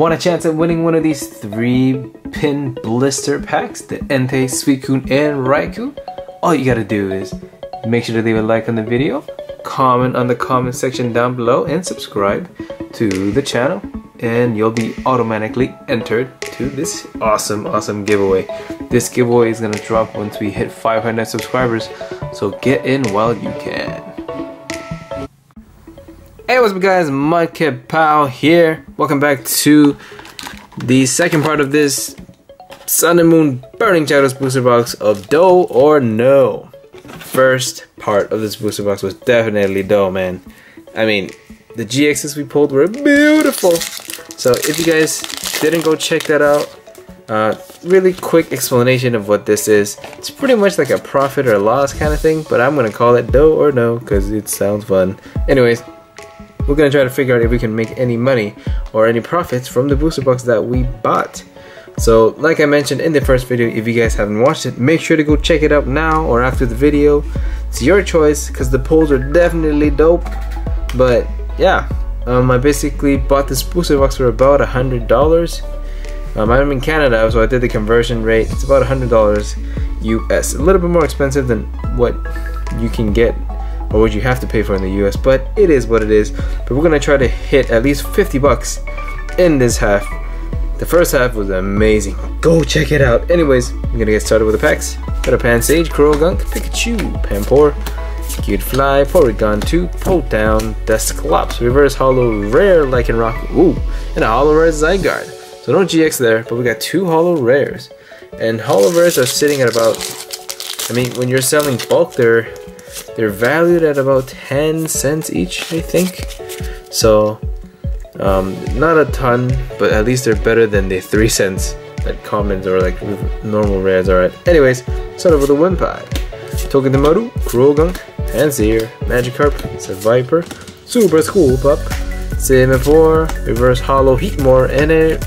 Want a chance at winning one of these three pin blister packs, the Entei, Suicune, and Raikou? All you gotta do is make sure to leave a like on the video, comment on the comment section down below, and subscribe to the channel, and you'll be automatically entered to this awesome, awesome giveaway. This giveaway is gonna drop once we hit 500 subscribers, so get in while you can. Hey, what's up guys, Mudkip Pow here. Welcome back to the second part of this Sun and Moon Burning Shadows booster box of Dough or No. First part of this booster box was definitely Dough, man. I mean, the GXs we pulled were beautiful. So if you guys didn't go check that out, uh, really quick explanation of what this is. It's pretty much like a profit or loss kind of thing, but I'm gonna call it Dough or No because it sounds fun. Anyways, we're gonna try to figure out if we can make any money or any profits from the booster box that we bought. So like I mentioned in the first video, if you guys haven't watched it, make sure to go check it out now or after the video. It's your choice because the pulls are definitely dope. But yeah, um, I basically bought this booster box for about a hundred dollars. Um, I'm in Canada, so I did the conversion rate. It's about a hundred dollars US, a little bit more expensive than what you can get or what you have to pay for in the US, but it is what it is. But we're gonna try to hit at least 50 bucks in this half. The first half was amazing. Go check it out. Anyways, I'm gonna get started with the packs. Got a Pansage, Croagunk, Pikachu, Panpour, Cutiefly, Porygon 2, Down, Dusclops, Reverse Holo Rare Lycanroc, ooh, and a Holo Rare Zygarde. So no GX there, but we got two Holo Rares. And Holo Rares are sitting at about, I mean, when you're selling bulk, they're they're valued at about 10 cents each, I think. So, um, not a ton, but at least they're better than the 3 cents that commons or like normal rares are at. Anyways, start off with a Wimpod. Togedemaru, Croagunk, Pansear, Magikarp, Viper, Super Scoop Up, Semaphore, Reverse Holo Heatmor, and a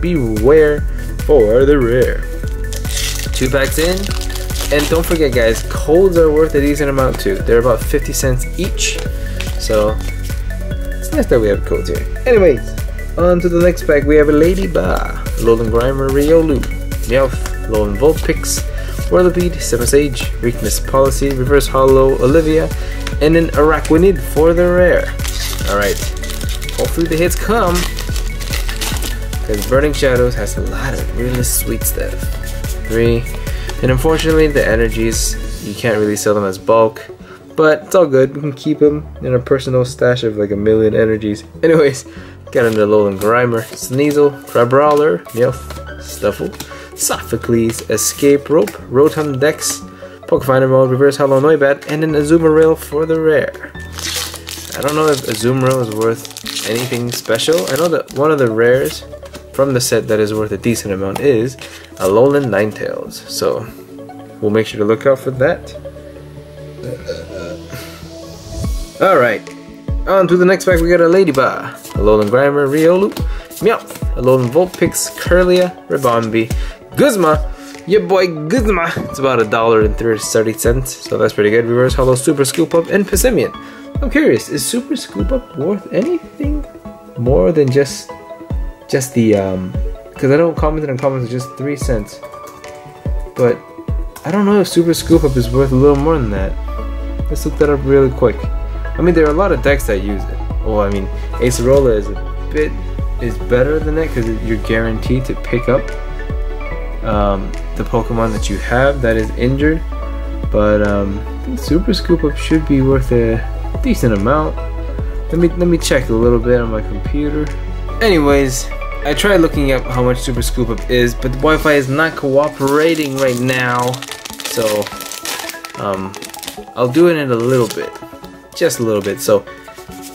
Bewear for the rare. Two packs in, and don't forget guys, codes are worth a decent amount too. They're about 50 cents each. So it's nice that we have codes here. Anyways, on to the next pack. We have a Ledyba, Alolan Grimer, Riolu, Meowth, Alolan Vulpix, Whirlipede, Sage, Weakness Policy, Reverse Holo, Olivia, and an Araquanid for the rare. Alright, hopefully the hits come. Because Burning Shadows has a lot of really sweet stuff. Three, and unfortunately, the energies, you can't really sell them as bulk. But it's all good. We can keep them in a personal stash of like a million energies. Anyways, got into Alolan Grimer, Sneasel, Crabrawler, Meowth, Stufful, Sophocles, Escape Rope, Rotom Dex, Pokefinder Mode, Reverse Holo Noibat, and an Azumarill for the rare. I don't know if Azumarill is worth anything special. I know that one of the rares from the set that is worth a decent amount is Alolan Ninetales. So we'll make sure to look out for that. Alright, on to the next pack we got a Ledyba, Alolan Grimer, Riolu, Meowth, Alolan Vulpix, Kirlia, Ribombee, Guzma, your boy Guzma. It's about a dollar and thirty cents, so that's pretty good. Reverse Holo Super Scoop Up and Passimian. I'm curious, is Super Scoop Up worth anything more than just just the um because I know commented on comments just three cents. But I don't know if Super Scoop Up is worth a little more than that. Let's look that up really quick. I mean, there are a lot of decks that use it. Well, I mean, Acerola is a bit is better than that because you're guaranteed to pick up um, the Pokemon that you have that is injured. But um, Super Scoop Up should be worth a decent amount. Let me let me check a little bit on my computer. Anyways, I tried looking up how much Super Scoop Up is, but the Wi-Fi is not cooperating right now. So, um, I'll do it in a little bit, just a little bit. So,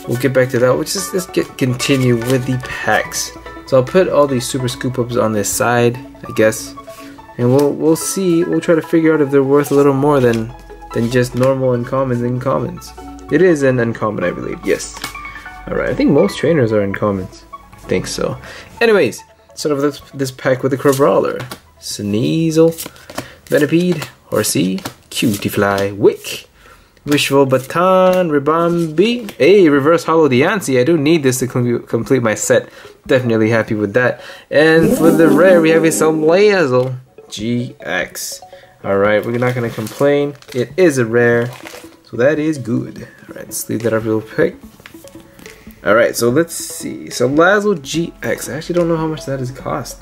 we'll get back to that. We'll just get continue with the packs. So I'll put all these Super Scoop Ups on this side, I guess, and we'll we'll see. We'll try to figure out if they're worth a little more than than just normal uncommons and commons. It is an uncommon, I believe. Yes. All right. I think most trainers are uncommons think so. Anyways, sort of this, this pack with the Crabrawler, Sneasel, Venipede, Horsea, Cutiefly, Wicke, Wishful Baton, Ribombee. Hey, Reverse Hollow Diancie. I do need this to com complete my set. Definitely happy with that. And for the rare, we have a Salazzle GX. Alright, we're not going to complain. It is a rare, so that is good. Alright, let's leave that up real quick. Alright, so let's see. Salazzle GX. I actually don't know how much that is cost.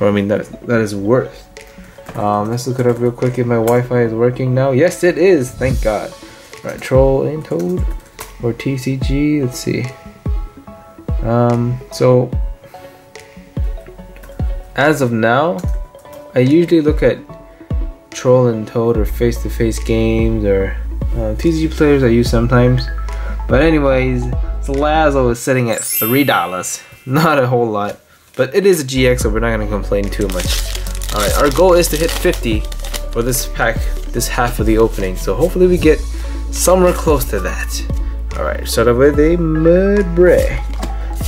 Or I mean, that, that is worth. Um, let's look it up real quick if my Wi-Fi is working now. Yes, it is. Thank God. Right, Troll and Toad or TCG. Let's see. Um, so as of now, I usually look at Troll and Toad or face-to-face games or uh, TCG players I use sometimes. But anyways, Salazzle is sitting at three dollars. Not a whole lot, but it is a GX, so we're not gonna complain too much. Alright, our goal is to hit 50 for this pack, this half of the opening. So hopefully we get somewhere close to that. Alright, start off with a Mudbray.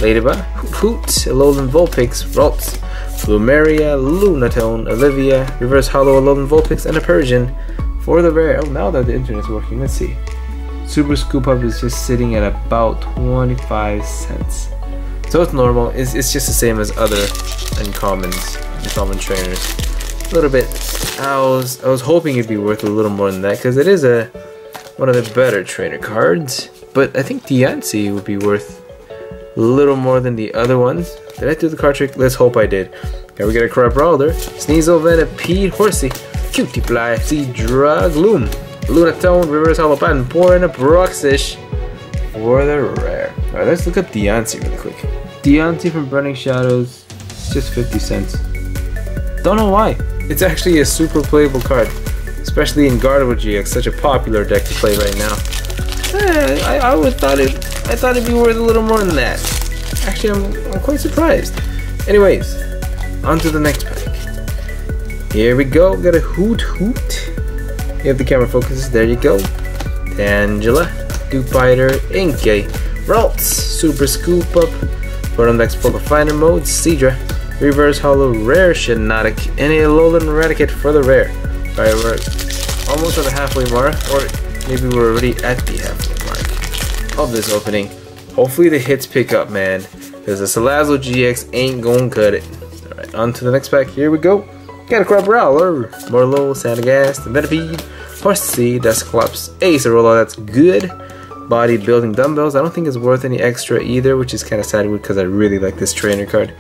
Ledyba, Hoot, Alolan Vulpix, Ralts, Plumeria, Lunatone, Olivia, Reverse Hollow, Alolan Vulpix, and a Persian for the rare. Oh, now that the internet's working, let's see. Super Scoop Up is just sitting at about 25 cents. So it's normal, it's, it's just the same as other uncommons common trainers. A little bit. I was I was hoping it'd be worth a little more than that because it is a one of the better trainer cards. But I think Diancie would be worth a little more than the other ones. Did I do the card trick? Let's hope I did. Here we get a Crabrawler, Sneasel, Venipede, Horsea, Cutiefly, Seadra, Gloom, Lunatone, Reverse Hollow Pattern, a Bruxish for the rare. Alright, let's look up Diancie really quick. Diancie from Burning Shadows, it's just 50 cents. Don't know why. It's actually a super playable card, especially in Gardevoir GX, such a popular deck to play right now. Eh, I, I would thought it. I thought it'd be worth a little more than that. Actually, I'm, I'm quite surprised. Anyways, on to the next pack. Here we go. Got a Hoothoot. Have the camera focuses. There you go. Tangela, Dewpider, Inkay, Ralts, Super Scoop Up. For the Finder mode, Seadra, Reverse Hollow Rare Shiinotic, and a Alolan Raticate for the rare. Alright, we're almost at the halfway mark, or maybe we're already at the halfway mark of this opening. Hopefully the hits pick up, man, because the Salazzle GX ain't gonna cut it. Alright, on to the next pack. Here we go. Got a Crabrawler, Morelull, Sandygast, Venipede, Horsea, Dusclops, Acerola, that's good. Bodybuilding dumbbells, I don't think it's worth any extra either, which is kind of sad because I really like this trainer card.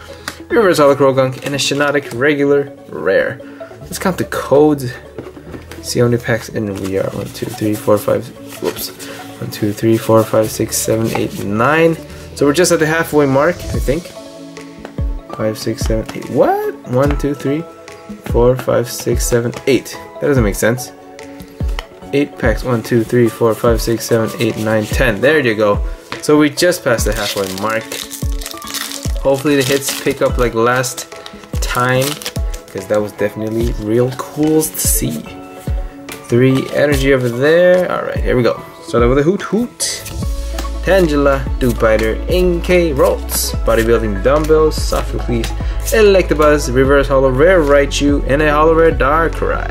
Reverse Holo Croagunk, and a Shiinotic regular rare. Let's count the codes. See how many packs in we are. 1, 2, 3, 4, 5, whoops. 1, 2, 3, 4, 5, 6, 7, 8, 9. So we're just at the halfway mark, I think. 5, 6, 7, 8. What? 1, 2, 3, 4, 5, 6, 7, 8. That doesn't make sense. 8 packs. 1, 2, 3, 4, 5, 6, 7, 8, 9, 10. There you go. So we just passed the halfway mark. Hopefully the hits pick up like last time because that was definitely real cool to see. Three energy over there. Alright, here we go. Start with a Hoothoot. Tangela, Dewpider, Inkay, Ralts, Bodybuilding Dumbbells, Sophocles, Electabuzz, Reverse Hollow Rare Raichu, and a Hollow Rare Darkrai.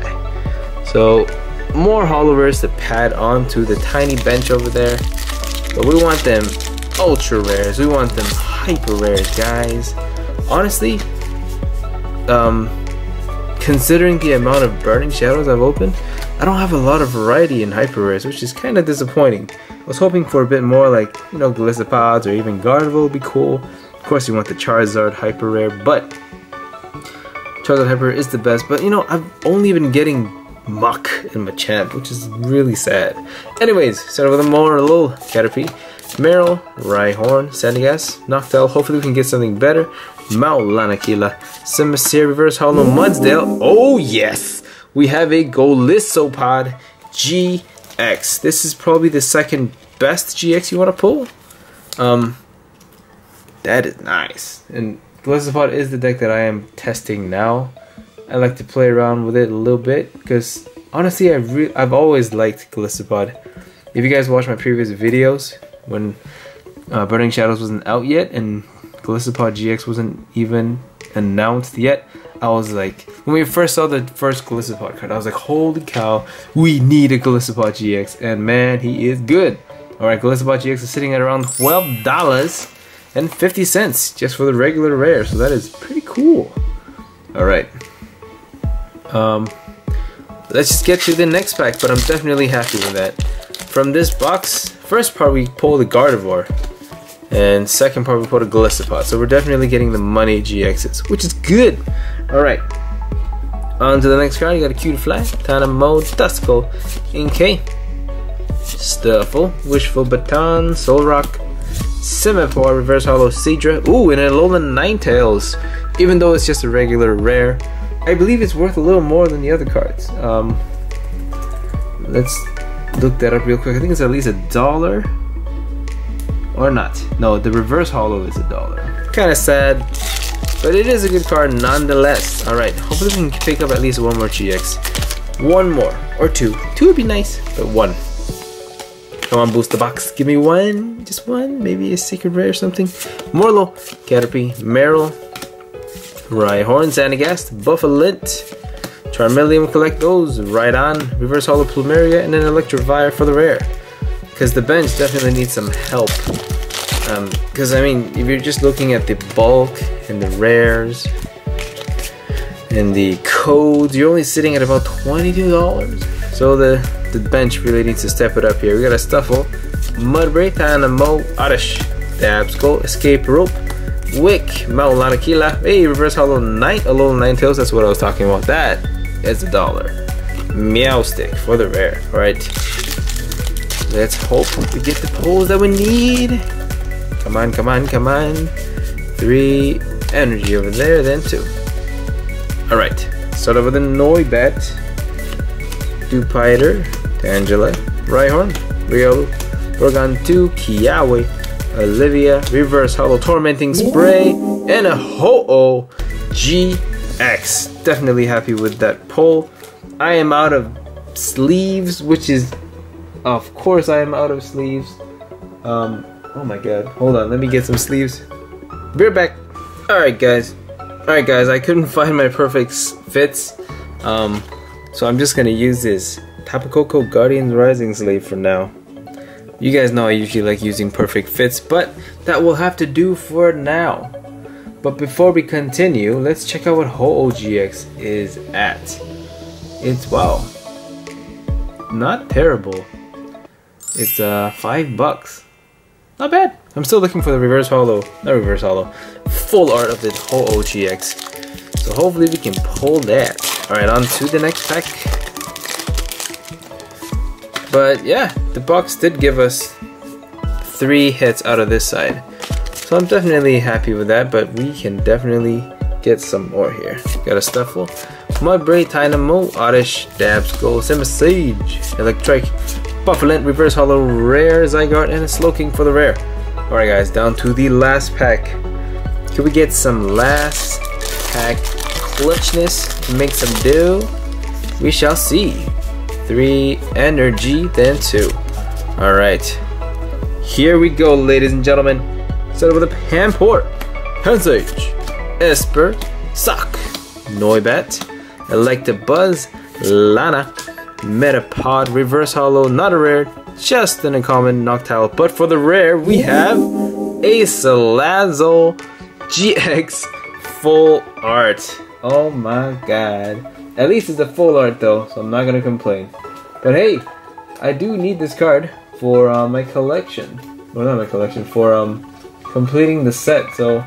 So, more Hollow Rares to pad onto the tiny bench over there. But we want them ultra rares. We want them hyper rares, guys. Honestly, um, considering the amount of Burning Shadows I've opened, I don't have a lot of variety in hyper rares, which is kind of disappointing. I was hoping for a bit more like, you know, Golisopod or even Gardevoir would be cool. Of course, you want the Charizard hyper rare, but Charizard hyper is the best. But, you know, I've only been getting Muk and Machamp, which is really sad. Anyways, start with a more a little Caterpie. Marill, Rhyhorn, Sandygast, Noctowl, hopefully we can get something better. Lanakila, Simisear, Reverse Hollow, Mudsdale. Oh yes! We have a Golisopod GX. This is probably the second best GX you want to pull. Um, that is nice. And Golisopod is the deck that I am testing now. I like to play around with it a little bit because honestly, I re I've always liked Golisopod. If you guys watch my previous videos, when uh, Burning Shadows wasn't out yet and Golisopod GX wasn't even announced yet, I was like, when we first saw the first Golisopod card, I was like, holy cow, we need a Golisopod GX, and man, he is good. Alright, Golisopod GX is sitting at around $12 and 50 cents just for the regular rare, so that is pretty cool. Alright. Um, let's just get to the next pack, but I'm definitely happy with that. From this box, first part we pull the Gardevoir, and second part we pull the Golisopod, so we're definitely getting the money GXs, which is good. Alright. On to the next card, you got a Cutiefly, Tynamo, Duskull, Inkay, Stufful, Wishful Baton, Solrock, Simipour, Reverse Hollow Seadra, ooh, and a Alolan Ninetales. Even though it's just a regular rare, I believe it's worth a little more than the other cards. Um, let's look that up real quick. I think it's at least a dollar. Or not. No, the Reverse Hollow is a dollar. Kinda sad, but it is a good card nonetheless. Alright, hopefully we can pick up at least one more GX. One more, or two. Two would be nice, but one. Come on, boost the box. Give me one, just one, maybe a secret rare or something. Morelull, Caterpie, Marill, Rhyhorn, Sandygast, Bouffalant, Charmeleon, collect those. Right on, Reverse Hollow Plumeria, and then Electivire for the rare. Because the bench definitely needs some help. Because, um, I mean, if you're just looking at the bulk and the rares and the codes, you're only sitting at about $22. So the the bench really needs to step it up here. We got a Stufful, Mudbray, Tynamo, Oddish, Duskull, Escape Rope, Wicke, Maulanakila, hey, Reverse Hollow Knight, a little Ninetales, that's what I was talking about. That is a dollar. Meowstic for the rare. Alright. Let's hope we get the pulls that we need. Come on, come on, come on. Three energy over there, then two. Alright. Start over the Noibat. Dewpider, Tangela, Rhyhorn, Riolu, Organ 2, Kiawe, Olivia, Reverse Hollow Tormenting Spray, and a Ho-Oh GX. Definitely happy with that pull. I am out of sleeves, which is, of course I am out of sleeves. Um, oh my god, hold on, let me get some sleeves. Be right back. Alright guys, alright guys, I couldn't find my perfect fits. Um, so I'm just gonna use this Tapu Koko Guardians Rising Sleeve for now. You guys know I usually like using perfect fits, but that will have to do for now. But before we continue, let's check out what Ho-Oh GX is at. It's, wow, not terrible. It's uh, five bucks. Not bad. I'm still looking for the reverse hollow, not reverse hollow, full art of the Ho-Oh GX. So hopefully we can pull that. Alright, on to the next pack. But yeah, the box did give us three hits out of this side. So I'm definitely happy with that, but we can definitely get some more here. Got a Stufful, Mudbray, Tynamo, Oddish, Duskull, Simisage, Electric, Bouffalant, Reverse Hollow, Rare, Zygarde, and a Slowking for the rare. Alright guys, down to the last pack. Can we get some last pack clutchness to make some do? We shall see. Three energy, then two. Alright. Here we go, ladies and gentlemen. Start with a Panpour, Pansage, Esper, Sock, Noibat, Electabuzz, Lana, Metapod, Reverse Hollow, not a rare, just an uncommon Noctowl. But for the rare, we have a Salazzle GX Full Art. Oh my god. At least it's a full art though, so I'm not gonna complain. But hey, I do need this card for uh, my collection. Well, not my collection, for um completing the set, so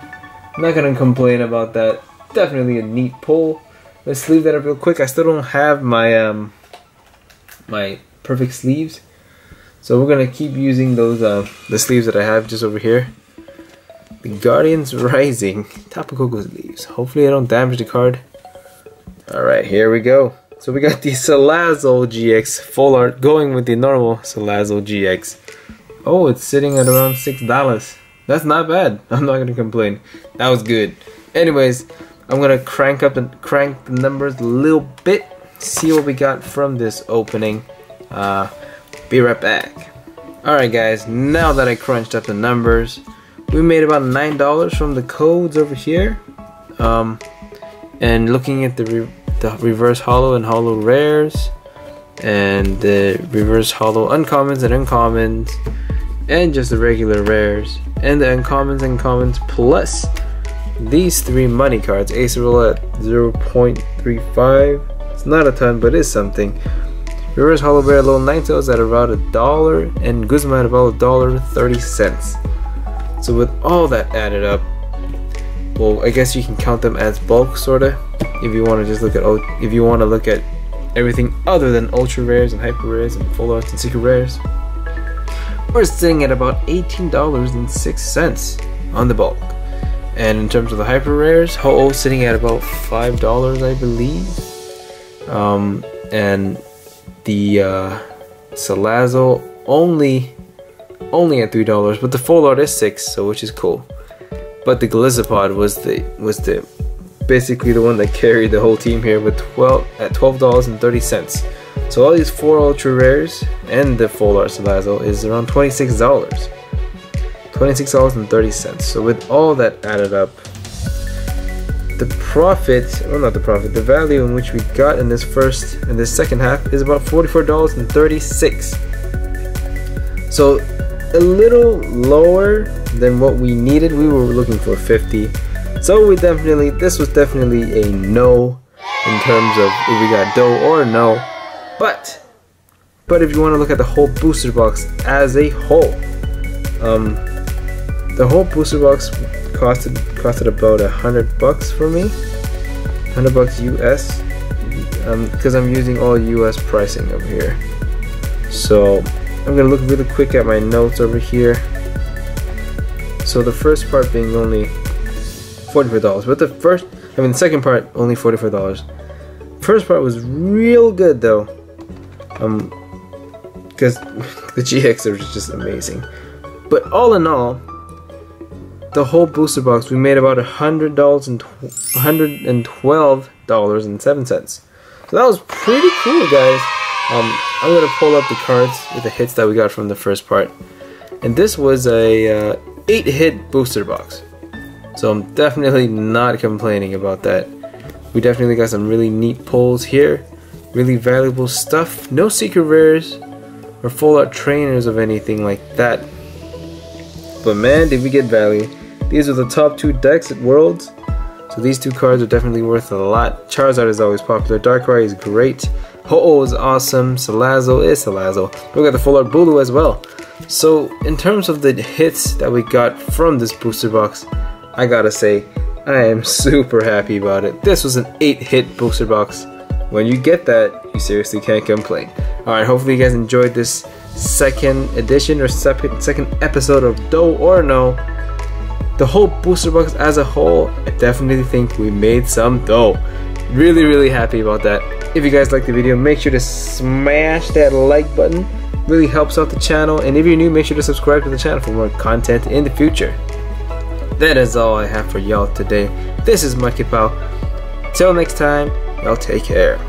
I'm not gonna complain about that. Definitely a neat pull. Let's leave that up real quick. I still don't have my um my perfect sleeves. So we're gonna keep using those uh, the sleeves that I have just over here. The Guardians Rising. Tapu Koko's leaves. Hopefully I don't damage the card. Alright, here we go. So we got the Salazzle GX full art going with the normal Salazzle GX. Oh, it's sitting at around $6. That's not bad. I'm not gonna complain. That was good. Anyways, I'm gonna crank up and crank the numbers a little bit. See what we got from this opening. Uh, be right back. Alright guys, now that I crunched up the numbers, we made about nine dollars from the codes over here. Um, and looking at the re the reverse hollow and hollow rares, and the reverse hollow uncommons and uncommons, and just the regular rares, and the uncommons and commons plus these three money cards. Acerola at 0.35. It's not a ton, but it's something. Reverse hollow Bear Little Ninetales at about a dollar, and Guzma at about a dollar thirty cents. So with all that added up, well, I guess you can count them as bulk, sorta. If you want to just look at, if you want to look at everything other than ultra rares and hyper rares and full arts and secret rares, we're sitting at about eighteen dollars and six cents on the bulk. And in terms of the hyper rares, Ho-Oh sitting at about five dollars, I believe. Um, and the uh, Salazzle only only at three dollars, but the full art is six, so which is cool. But the Golisopod was the was the basically the one that carried the whole team here with twelve at twelve dollars and thirty cents. So all these four ultra rares and the full art Salazzle is around twenty six dollars. Twenty six dollars and thirty cents. So with all that added up, the profit, well not the profit, the value in which we got in this first and this second half is about $44.36. So a little lower than what we needed. We were looking for 50. So we definitely, this was definitely a no in terms of if we got dough or no. But, but if you want to look at the whole booster box as a whole, um, the whole booster box costed costed about a hundred bucks for me, hundred bucks US, um because um, I'm using all US pricing over here. So I'm gonna look really quick at my notes over here. So the first part being only $44, but the first, I mean the second part only $44. First part was real good though, um, because the GX are just amazing. But all in all, the whole booster box, we made about a hundred dollars and hundred and twelve dollars and seven cents. So that was pretty cool, guys. Um, I'm gonna pull up the cards with the hits that we got from the first part, and this was a uh, eight-hit booster box. So I'm definitely not complaining about that. We definitely got some really neat pulls here, really valuable stuff. No secret rares or full art trainers of anything like that. But man, did we get value. These are the top two decks at Worlds. So these two cards are definitely worth a lot. Charizard is always popular. Darkrai is great. Ho-Oh is awesome. Salazzle is Salazzle. We got the full art Bulu as well. So in terms of the hits that we got from this booster box, I gotta say, I am super happy about it. This was an 8 hit booster box. When you get that, you seriously can't complain. Alright, hopefully you guys enjoyed this second edition or second episode of Do or No the whole booster box as a whole, I definitely think we made some dough. Really, really happy about that. If you guys like the video, make sure to smash that like button. Really helps out the channel. And if you're new, make sure to subscribe to the channel for more content in the future. That is all I have for y'all today. This is Mikey Pal. Till next time, y'all take care.